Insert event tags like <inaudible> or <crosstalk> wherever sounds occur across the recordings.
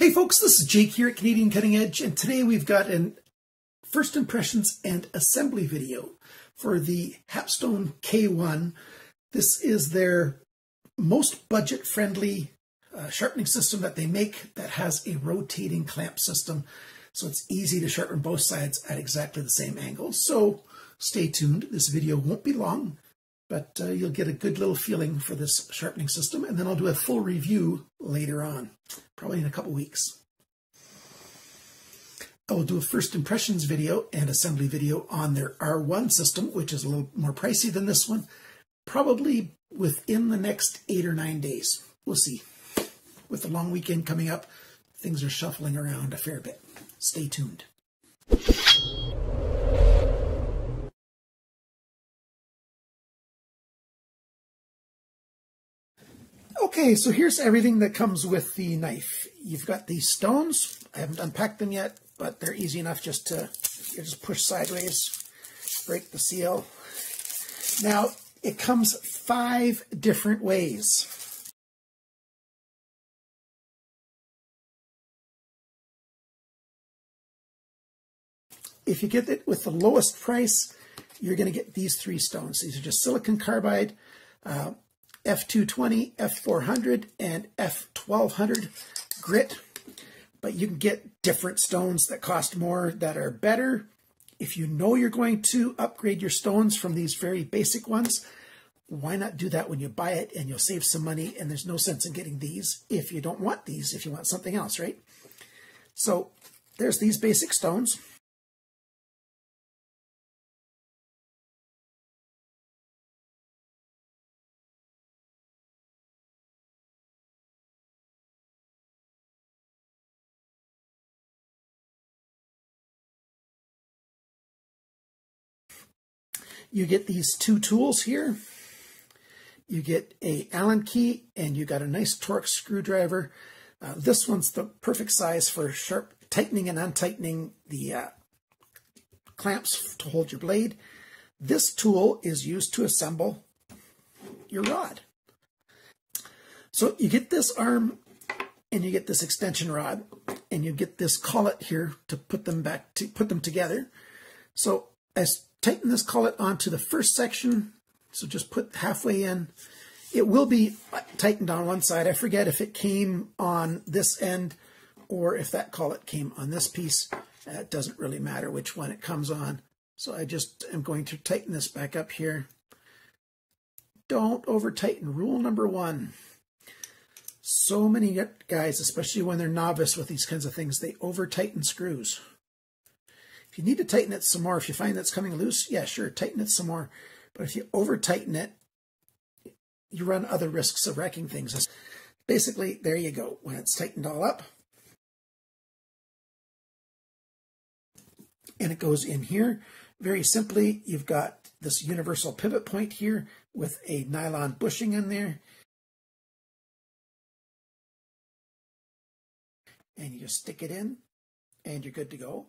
Hey folks, this is Jake here at Canadian Cutting Edge, and today we've got an first impressions and assembly video for the Hapstone K1. This is their most budget-friendly uh, sharpening system that they make that has a rotating clamp system, so it's easy to sharpen both sides at exactly the same angle. So stay tuned, this video won't be long, but uh, you'll get a good little feeling for this sharpening system, and then I'll do a full review later on, probably in a couple weeks. I will do a first impressions video and assembly video on their R1 system, which is a little more pricey than this one, probably within the next eight or nine days. We'll see. With the long weekend coming up, things are shuffling around a fair bit. Stay tuned. Okay, so here's everything that comes with the knife. You've got these stones. I haven't unpacked them yet, but they're easy enough just to just push sideways, break the seal. Now, it comes five different ways. If you get it with the lowest price, you're going to get these three stones. These are just silicon carbide, uh, F220, F400, and F1200 grit. But you can get different stones that cost more that are better. If you know you're going to upgrade your stones from these very basic ones, why not do that when you buy it and you'll save some money and there's no sense in getting these if you don't want these, if you want something else, right? So there's these basic stones. You get these two tools here. You get a Allen key and you got a nice Torx screwdriver. Uh, this one's the perfect size for sharp tightening and untightening the uh, clamps to hold your blade. This tool is used to assemble your rod. So you get this arm and you get this extension rod and you get this collet here to put them back to put them together. So as tighten this collet onto the first section. So just put halfway in. It will be tightened on one side. I forget if it came on this end or if that collet came on this piece. Uh, it doesn't really matter which one it comes on. So I just am going to tighten this back up here. Don't over tighten. Rule number one. So many guys, especially when they're novice with these kinds of things, they over tighten screws. If you need to tighten it some more, if you find that's coming loose, yeah, sure, tighten it some more. But if you over tighten it, you run other risks of wrecking things. Basically, there you go. When it's tightened all up, and it goes in here, very simply, you've got this universal pivot point here with a nylon bushing in there. And you just stick it in, and you're good to go.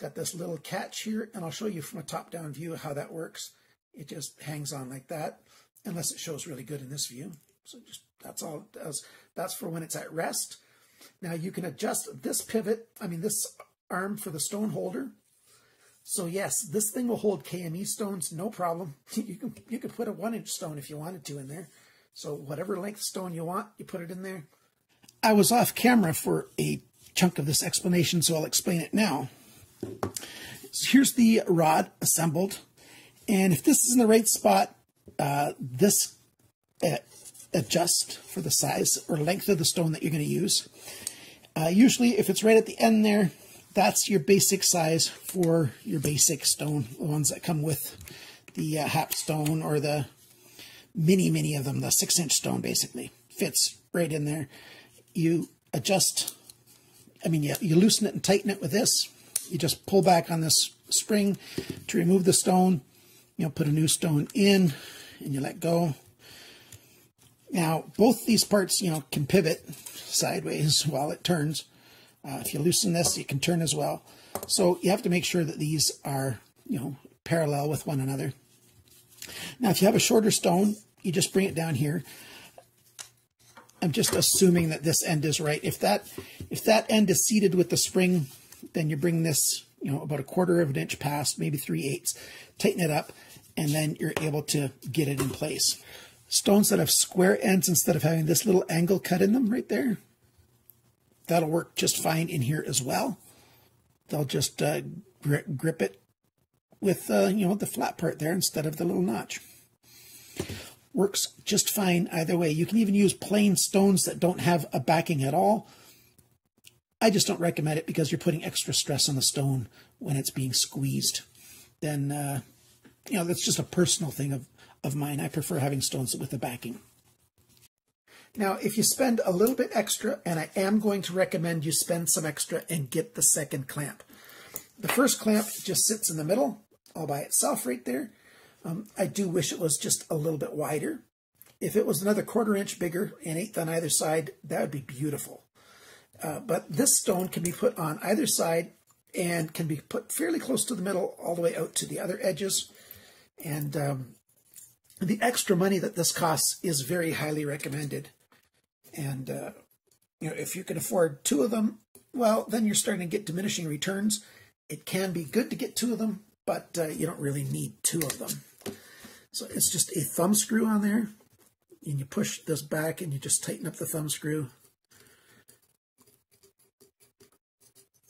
Got this little catch here, and I'll show you from a top-down view how that works. It just hangs on like that, unless it shows really good in this view. So just that's all it does. That's for when it's at rest. Now you can adjust this pivot, I mean this arm for the stone holder. So yes, this thing will hold KME stones, no problem. <laughs> You can you could put a one inch stone if you wanted to in there. So whatever length stone you want, you put it in there. I was off camera for a chunk of this explanation, so I'll explain it now. So here's the rod assembled. And if this is in the right spot, uh, this uh, adjust for the size or length of the stone that you're going to use. Uh, usually, if it's right at the end there, that's your basic size for your basic stone, the ones that come with the uh, Hapstone or the mini, mini of them, the six inch stone basically fits right in there. You adjust, I mean, you, you loosen it and tighten it with this you just pull back on this spring to remove the stone. You know, put a new stone in and you let go. Now, both these parts, you know, can pivot sideways <laughs> while it turns. Uh, if you loosen this, you can turn as well. So you have to make sure that these are, you know, parallel with one another. Now, if you have a shorter stone, you just bring it down here. I'm just assuming that this end is right. If that if that end is seated with the spring, then you bring this, you know, about a quarter of an inch past, maybe three eighths, tighten it up, and then you're able to get it in place. Stones that have square ends instead of having this little angle cut in them right there, that'll work just fine in here as well. They'll just uh, grip it with, uh, you know, the flat part there instead of the little notch. Works just fine either way. You can even use plain stones that don't have a backing at all. I just don't recommend it because you're putting extra stress on the stone when it's being squeezed. Then, uh, you know, that's just a personal thing of, of mine. I prefer having stones with a backing. Now, if you spend a little bit extra, and I am going to recommend you spend some extra and get the second clamp. The first clamp just sits in the middle all by itself right there. Um, I do wish it was just a little bit wider. If it was another quarter inch bigger, an eighth on either side, that would be beautiful. Uh, but this stone can be put on either side and can be put fairly close to the middle all the way out to the other edges. And um, the extra money that this costs is very highly recommended. And uh, you know, if you can afford two of them, well, then you're starting to get diminishing returns. It can be good to get two of them, but uh, you don't really need two of them. So it's just a thumb screw on there, and you push this back and you just tighten up the thumb screw.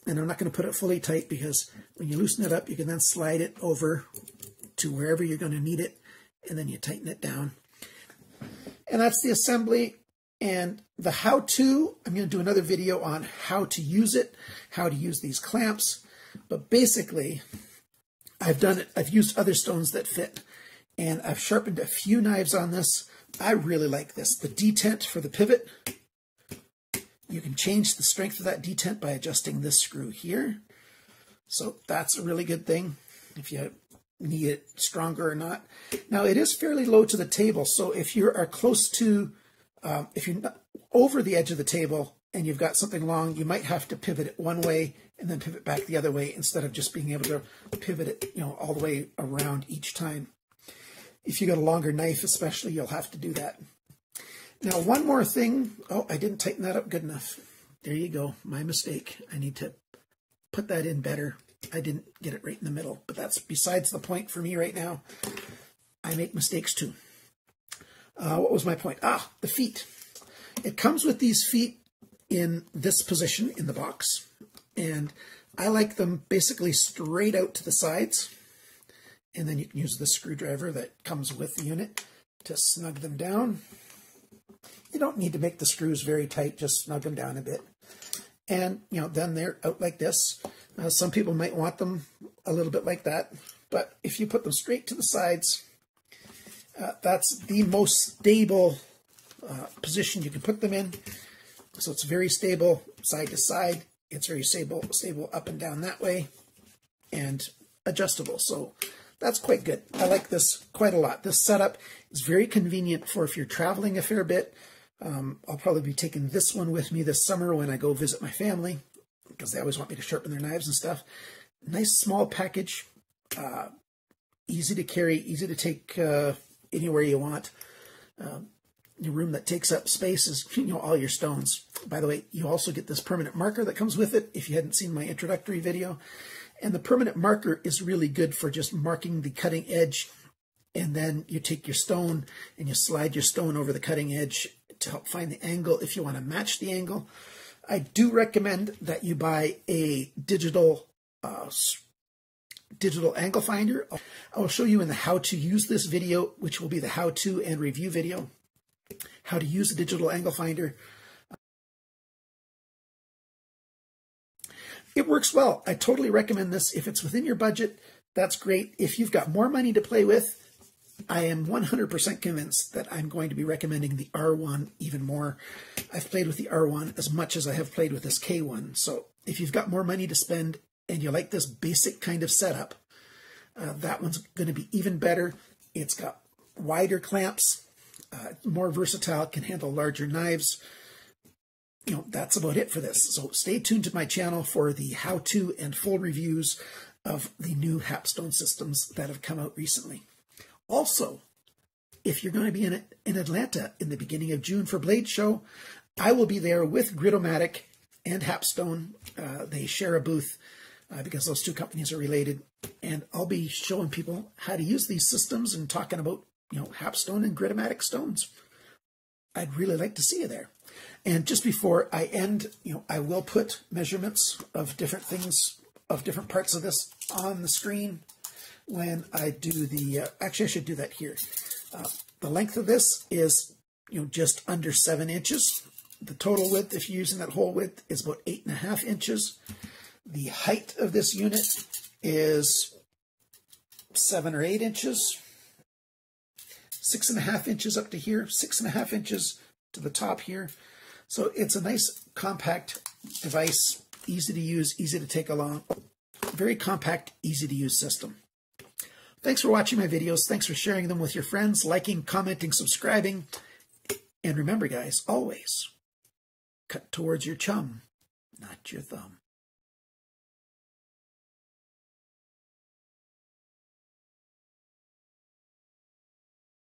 And I'm not going to put it fully tight because when you loosen it up, you can then slide it over to wherever you're going to need it, and then you tighten it down. And that's the assembly. And the how-to, I'm going to do another video on how to use it, how to use these clamps. But basically, I've done it. I've used other stones that fit, and I've sharpened a few knives on this. I really like this. The detent for the pivot, change the strength of that detent by adjusting this screw here. So that's a really good thing if you need it stronger or not. Now it is fairly low to the table, so if you are close to um, if you're over the edge of the table and you've got something long, you might have to pivot it one way and then pivot back the other way instead of just being able to pivot it, you know, all the way around each time. If you got a longer knife, especially, you'll have to do that. Now, one more thing. Oh, I didn't tighten that up good enough. There you go. My mistake. I need to put that in better. I didn't get it right in the middle, but that's besides the point for me right now. I make mistakes too. Uh, what was my point? Ah, the feet. It comes with these feet in this position in the box. And I like them basically straight out to the sides. And then you can use the screwdriver that comes with the unit to snug them down. You don't need to make the screws very tight, just snug them down a bit. And, you know, then they're out like this. Uh, some people might want them a little bit like that. But if you put them straight to the sides, uh, that's the most stable uh, position you can put them in. So it's very stable side to side. It's very stable, stable up and down that way and adjustable. So that's quite good. I like this quite a lot. This setup is very convenient for if you're traveling a fair bit. Um, I'll probably be taking this one with me this summer when I go visit my family because they always want me to sharpen their knives and stuff. Nice small package, uh, easy to carry, easy to take uh, anywhere you want. Uh, your room that takes up space is <laughs> you know all your stones. By the way, you also get this permanent marker that comes with it if you hadn't seen my introductory video. And the permanent marker is really good for just marking the cutting edge. And then you take your stone and you slide your stone over the cutting edge to help find the angle if you want to match the angle. I do recommend that you buy a digital uh, digital angle finder. I will show you in the how to use this video, which will be the how to and review video, how to use a digital angle finder. It works well. I totally recommend this. If it's within your budget, that's great. If you've got more money to play with, I am 100% convinced that I'm going to be recommending the R1 even more. I've played with the R1 as much as I have played with this K1. So if you've got more money to spend and you like this basic kind of setup, uh, that one's going to be even better. It's got wider clamps, uh, more versatile, can handle larger knives. You know, that's about it for this. So stay tuned to my channel for the how-to and full reviews of the new Hapstone systems that have come out recently. Also, if you're going to be in, in Atlanta in the beginning of June for Blade Show, I will be there with Gritomatic and Hapstone. Uh, they share a booth uh, because those two companies are related. And I'll be showing people how to use these systems and talking about, you know, Hapstone and Gritomatic stones. I'd really like to see you there. And just before I end, you know, I will put measurements of different things, of different parts of this on the screen when I do the, uh, actually I should do that here. Uh, the length of this is, you know, just under seven inches. The total width, if you're using that whole width, is about eight and a half inches. The height of this unit is seven or eight inches. Six and a half inches up to here, six and a half inches to the top here. So it's a nice compact device, easy to use, easy to take along. Very compact, easy to use system. Thanks for watching my videos. Thanks for sharing them with your friends, liking, commenting, subscribing. And remember, guys, always cut towards your chum, not your thumb.